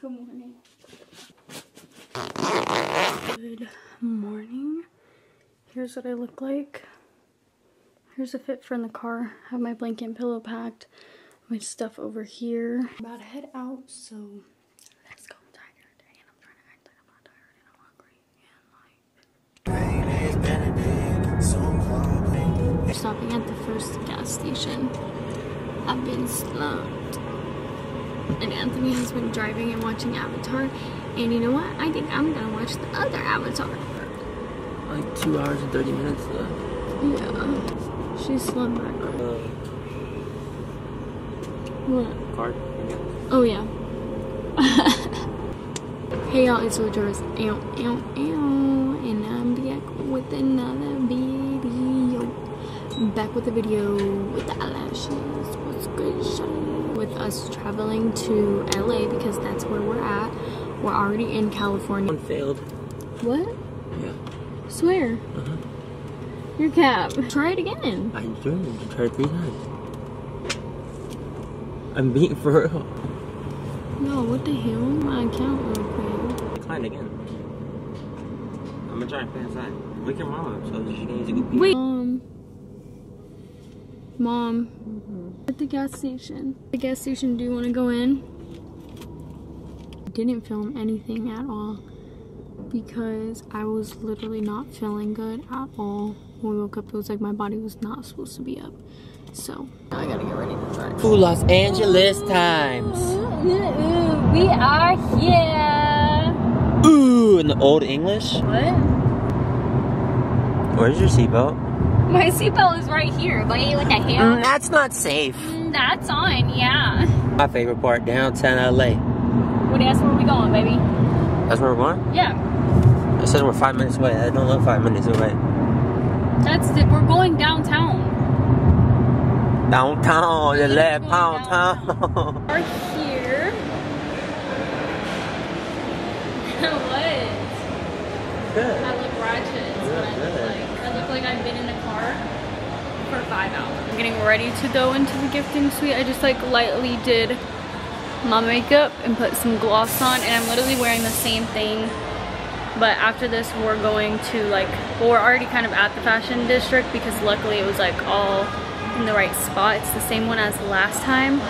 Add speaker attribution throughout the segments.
Speaker 1: Good morning. Good morning. Here's what I look like. Here's a fit for in the car. have my blanket and pillow packed. My stuff over here. I'm about to head out, so let's go. I'm tired and I'm trying to act like I'm not tired and I'm hungry and like. We're stopping at the first gas station. I've been slumped. And Anthony has been driving and watching Avatar. And you know what? I think I'm gonna watch the other Avatar.
Speaker 2: Like two hours and 30 minutes left.
Speaker 1: Yeah. She's slumped back.
Speaker 2: Uh,
Speaker 1: What?
Speaker 2: card.
Speaker 1: Oh yeah. hey y'all, it's Rejoice. Ow, ow, ow. And I'm back with another video. Back with the video with the eyelashes. What's good, shawty? With us traveling to LA because that's where we're at. We're already in California.
Speaker 2: One failed.
Speaker 1: What?
Speaker 2: Yeah.
Speaker 1: Swear.
Speaker 2: Uh-huh.
Speaker 1: Your cap. Try it again.
Speaker 2: I'm doing it. Tried three times. I'm being for real.
Speaker 1: No, what the hell? My account real quick.
Speaker 2: Decline again. I'm gonna try and play inside. Wake your mom up so she needs to go pee.
Speaker 1: Wait. Mom. Mom. At the gas station. The gas station, do you want to go in? Didn't film anything at all because I was literally not feeling good at all. When we woke up, it was like my body was not supposed to be up. So, I gotta get ready to drive.
Speaker 2: Ooh, Los Angeles times.
Speaker 1: Ooh, We are here.
Speaker 2: Ooh, in the old English.
Speaker 1: What?
Speaker 2: Where's your seatbelt?
Speaker 1: My seatbelt is right here, but what the hell?
Speaker 2: Mm, that's not safe.
Speaker 1: That's on, yeah.
Speaker 2: My favorite part, downtown LA.
Speaker 1: What that's where we going, baby?
Speaker 2: That's where we're going?
Speaker 1: Yeah.
Speaker 2: It says we're five minutes away. I don't look five minutes away.
Speaker 1: That's it. We're going downtown.
Speaker 2: Downtown, the
Speaker 1: We're
Speaker 2: left
Speaker 1: going
Speaker 2: pound town.
Speaker 1: We're here. what?
Speaker 2: Good.
Speaker 1: I look ratchet. is what I look
Speaker 2: good.
Speaker 1: like. I look like I've been in a car five hours. I'm getting ready to go into the gifting suite. I just like lightly did my makeup and put some gloss on and I'm literally wearing the same thing but after this we're going to like well we're already kind of at the fashion district because luckily it was like all in the right spot it's the same one as last time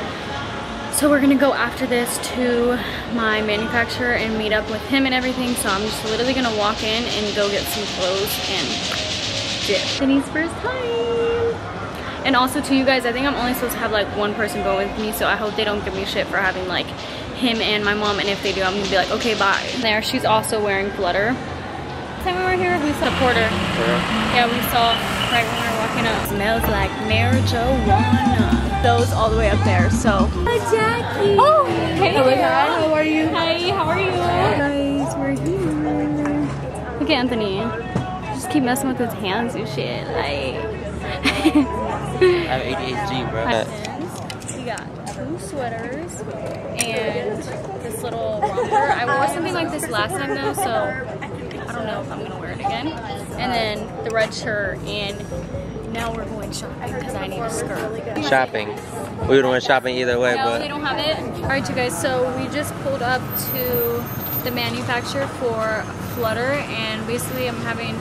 Speaker 1: so we're gonna go after this to my manufacturer and meet up with him and everything so I'm just literally gonna walk in and go get some clothes and dip. Denny's first time and also to you guys, I think I'm only supposed to have like one person go with me, so I hope they don't give me shit for having like him and my mom, and if they do, I'm gonna be like, okay, bye. There, she's also wearing flutter. Time we were here, we saw a porter. Yeah, we saw right when we were walking up. Smells like marijuana. Those all the way up there, so. Hi, Jackie. Oh, hey.
Speaker 3: Hello, hi, how are you?
Speaker 1: Hi, how are you? Guys, we're here. Look at Anthony. Just keep messing with his hands and shit, like.
Speaker 2: I have ADHD, bro.
Speaker 1: We got two sweaters and this little romper. I wore something like this last time though, so I don't know if I'm gonna wear it again. And then the red shirt and now we're going shopping because I need a skirt.
Speaker 2: Shopping. We would went shopping either way,
Speaker 1: No, they don't have it. All right, you guys. So we just pulled up to the manufacturer for Flutter, and basically I'm having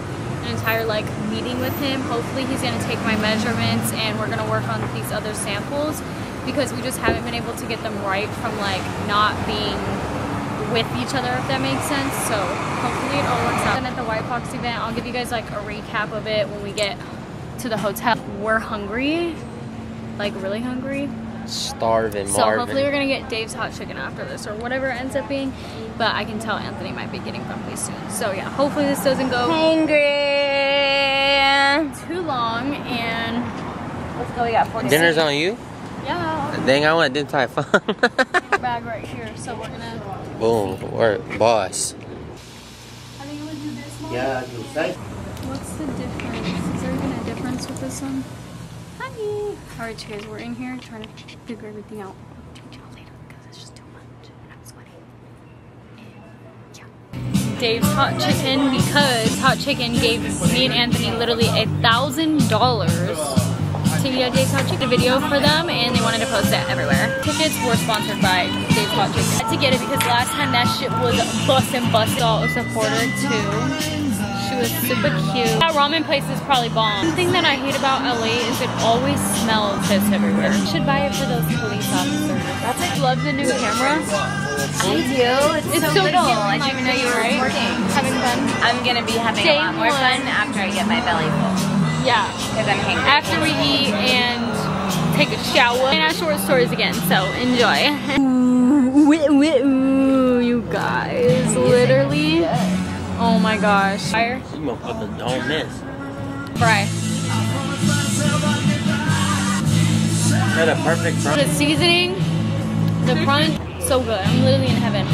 Speaker 1: entire like meeting with him. Hopefully he's gonna take my measurements, and we're gonna work on these other samples because we just haven't been able to get them right from like not being with each other, if that makes sense. So hopefully it all works out. And at the White Fox event, I'll give you guys like a recap of it when we get to the hotel. We're hungry, like really hungry.
Speaker 2: Starving,
Speaker 1: So
Speaker 2: Marvin.
Speaker 1: hopefully we're gonna get Dave's hot chicken after this or whatever it ends up being. But I can tell Anthony might be getting grumpy soon. So yeah, hopefully this doesn't go
Speaker 3: Hungry.
Speaker 1: too long and
Speaker 3: Let's go. We got 40
Speaker 2: Dinner's on you?
Speaker 1: yeah,
Speaker 2: Dang, I want a Din Tai Fung.
Speaker 1: our bag right here. So we're gonna
Speaker 2: Boom, work, boss.
Speaker 1: Are they gonna do this one?
Speaker 2: Yeah, you say.
Speaker 1: What's the difference? Is there even a difference with this one? Hi! Alright you guys, we're in here trying to figure everything out. Dave's Hot Chicken because Hot Chicken gave me and Anthony literally a thousand dollars Quinceañera Dave's Hot Chicken video for them and they wanted to post it everywhere. Tickets were sponsored by Dave's Hot Chicken. I had to get it because last time that shit was bust and bust. So I support her too. Was super cute. That ramen place is probably bomb. One thing that I hate about LA is it always smells piss everywhere. You should buy it for those police officers. That's like, love the new camera.
Speaker 3: I do. It's,
Speaker 1: It's
Speaker 3: so,
Speaker 1: so
Speaker 3: little.
Speaker 1: cute,
Speaker 3: I didn't even know you were
Speaker 1: right?
Speaker 3: recording.
Speaker 1: Having fun.
Speaker 3: I'm gonna be having
Speaker 1: Day
Speaker 3: a lot more fun after I get my belly full.
Speaker 1: Yeah.
Speaker 3: Because I'm hangry.
Speaker 1: After we eat and take a shower. And our short stories again, so enjoy. Ooh, you guys. Literally. Oh my gosh. Fire.
Speaker 2: You motherfuckers don't miss.
Speaker 1: Fry.
Speaker 2: Had a perfect
Speaker 1: The seasoning, the crunch, so good. I'm literally in heaven.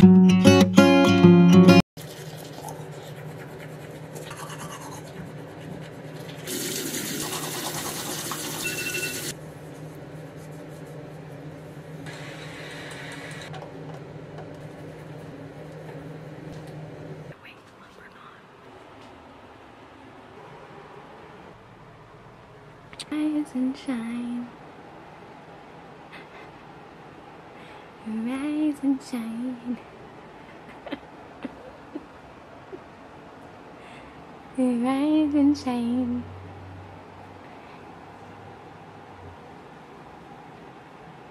Speaker 1: Rise and shine. Rise and shine. Rise and shine.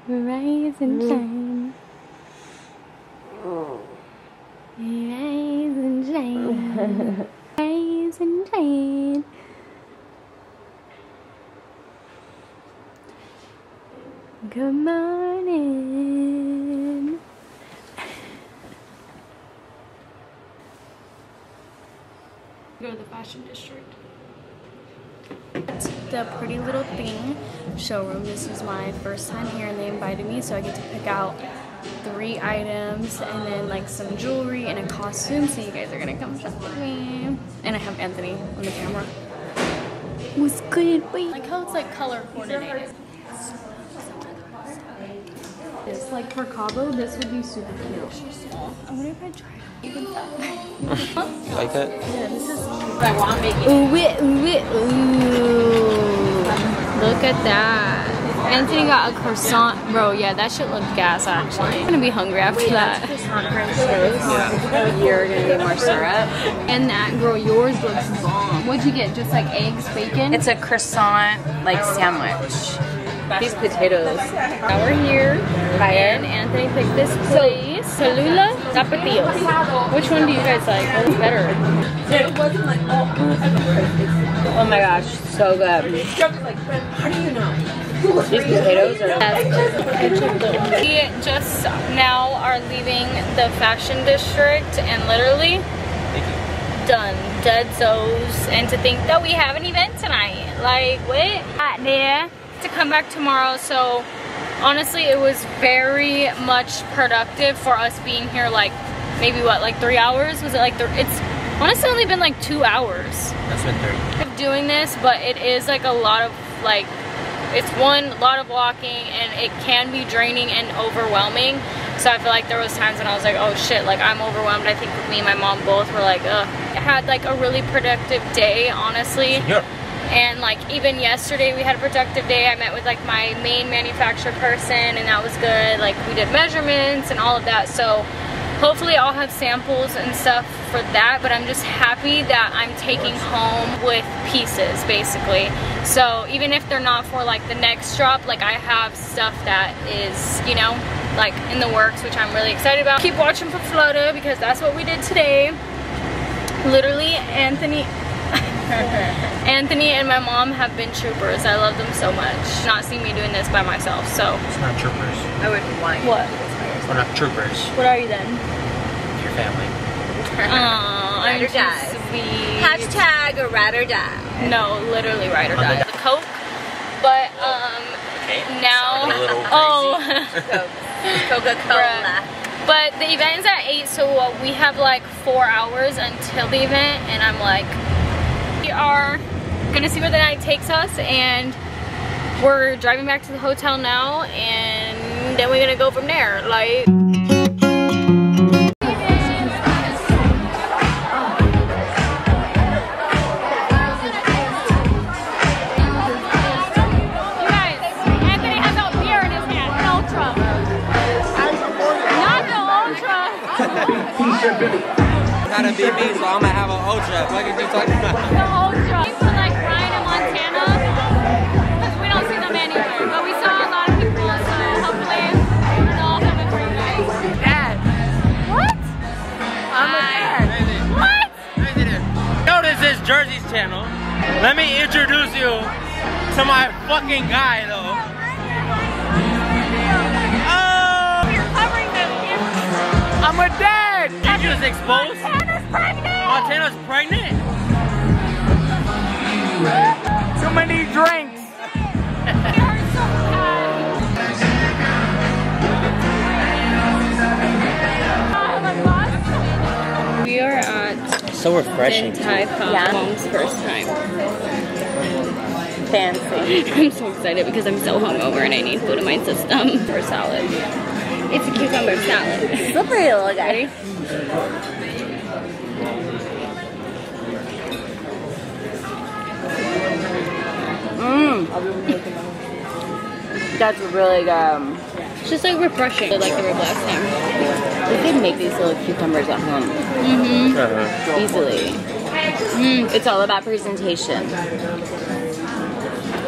Speaker 1: Rise and mm. shine. Rise and shine. Rise and shine. Good morning. Go to the fashion district. The Pretty Little Thing showroom. This is my first time here and they invited me so I get to pick out three items and then like some jewelry and a costume so you guys are gonna come shop with me. And I have Anthony on the camera. What's good? Wait. Like how it's like color coordinated. It's like for Cabo, this would be super cute. I wonder if I try
Speaker 2: You like that?
Speaker 1: Yeah, this is
Speaker 3: I want making.
Speaker 1: Ooh, it, ooh, ooh. Look at that. Anthony got a croissant. Bro, yeah, that shit looked gas actually. I'm gonna be hungry after that.
Speaker 3: You're gonna need more syrup.
Speaker 1: And that, girl, yours looks bomb. What'd you get? Just like eggs, bacon?
Speaker 3: It's a croissant like sandwich. These potatoes.
Speaker 1: Now we're here. And Anthony picked this place. Salula Tapatios. Which one do you guys like? What's better?
Speaker 3: Oh, oh my gosh, so good. How do you know? These potatoes are.
Speaker 1: We just now are leaving the fashion district and literally done. Dead zoes. And to think that we have an event tonight. Like, what? Hot there. To come back tomorrow, so honestly, it was very much productive for us being here like maybe what, like three hours? Was it like, th it's honestly only been like two hours
Speaker 2: That's been 30.
Speaker 1: of doing this, but it is like a lot of like it's one a lot of walking and it can be draining and overwhelming. So I feel like there was times when I was like, oh shit, like I'm overwhelmed. I think me and my mom both were like, ugh. I had like a really productive day, honestly.
Speaker 2: Yeah.
Speaker 1: And like even yesterday we had a productive day. I met with like my main manufacturer person and that was good. Like we did measurements and all of that. So hopefully I'll have samples and stuff for that. But I'm just happy that I'm taking home with pieces basically. So even if they're not for like the next drop, like I have stuff that is, you know, like in the works, which I'm really excited about. Keep watching for Florida because that's what we did today. Literally, Anthony Anthony and my mom have been troopers. I love them so much. Not see me doing this by myself, so.
Speaker 2: It's not troopers.
Speaker 3: I would want.
Speaker 1: What?
Speaker 2: We're not troopers.
Speaker 1: What are you then?
Speaker 2: Your family.
Speaker 1: Aw, I'm
Speaker 3: Ride or die.
Speaker 1: sweet.
Speaker 3: Hashtag ride or die.
Speaker 1: No, literally ride or
Speaker 2: On
Speaker 1: die.
Speaker 2: di-
Speaker 1: The Coke, but um,
Speaker 2: Okay.
Speaker 1: now,
Speaker 2: a little
Speaker 1: oh.
Speaker 3: Coca Cola.
Speaker 1: But the event is at 8, so uh, we have like 4 hours until the event, and I'm like, we are gonna see where the night takes us and we're driving back to the hotel now and then we're gonna go from there. Like.
Speaker 2: Gotta be me, so I'm gonna have an ultra. What are you talking about?
Speaker 1: The ultra. People like Ryan and Montana. Because we don't see them anywhere. But we saw a lot of people, so hopefully they'll all come in for you.
Speaker 3: Dad.
Speaker 1: What?
Speaker 3: I'm a dad.
Speaker 1: What?
Speaker 2: Yo, this is Jerzi's channel. Let me introduce you to my fucking guy, though. Oh!
Speaker 1: Covering them.
Speaker 2: I'm a dad! You just exposed?
Speaker 1: Montana's pregnant!
Speaker 2: Montana's pregnant?
Speaker 3: Too many drinks.
Speaker 1: So. We are at
Speaker 2: So refreshing.
Speaker 1: Din Tai Fung,
Speaker 3: Yeah.
Speaker 1: mom's first time.
Speaker 3: Fancy.
Speaker 1: I'm so excited because I'm so hungover and I need food in my system for salad. It's a cucumber salad.
Speaker 3: Slippery little guy. Mmm. That's really good.
Speaker 1: It's just like refreshing, like the rib last time.
Speaker 3: We could make these little cucumbers at home
Speaker 1: Mm-hmm.
Speaker 2: Uh-huh.
Speaker 3: easily.
Speaker 1: Mm,
Speaker 3: It's all about presentation.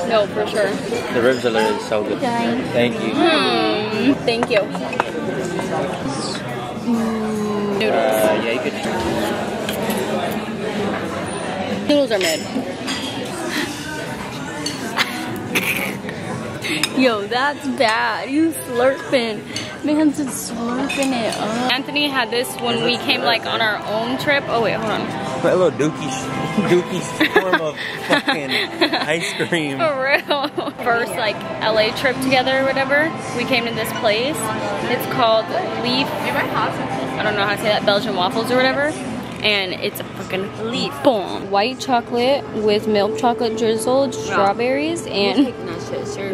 Speaker 1: no, for sure.
Speaker 2: The ribs are literally so good. Thank you.
Speaker 1: Mm, thank you. Noodles.
Speaker 2: Uh, yeah, you could.
Speaker 1: Noodles are mid. Yo, that's bad. You slurping. Man's just slurping it up. Anthony had this when we came like on our own trip. Oh wait, hold on.
Speaker 2: Put a little dookie, dookie form of fucking ice cream.
Speaker 1: For real. First like LA trip together or whatever, we came to this place. It's called Leaf. I don't know how to say that, Belgian waffles or whatever. And it's a fucking leaf bomb. White chocolate with milk chocolate drizzled, strawberries, and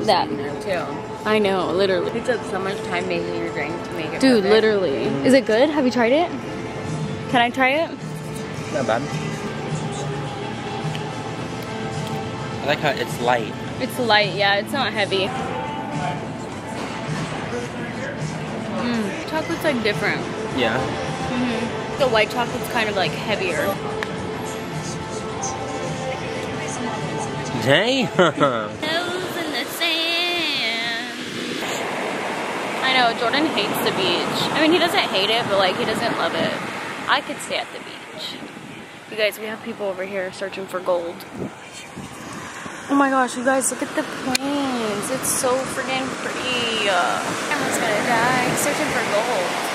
Speaker 3: that shit seriously
Speaker 1: That.
Speaker 3: too.
Speaker 1: I know, literally.
Speaker 3: It took so much time making your drink to make it.
Speaker 1: Dude,
Speaker 3: perfect.
Speaker 1: literally. Is it good? Have you tried it? Can I try it?
Speaker 2: Not bad. I like how it's light.
Speaker 1: It's light, yeah, it's not heavy. Mm, chocolate's like different.
Speaker 2: Yeah.
Speaker 1: hmm The white chocolate's kind of like heavier.
Speaker 2: Dang.
Speaker 1: Nose in the sand. I know, Jordan hates the beach. I mean, he doesn't hate it, but like, he doesn't love it. I could stay at the beach. You guys, we have people over here searching for gold. Oh my gosh, you guys, look at the planes. It's so freaking pretty. Uh, camera's gonna die. Searching for gold.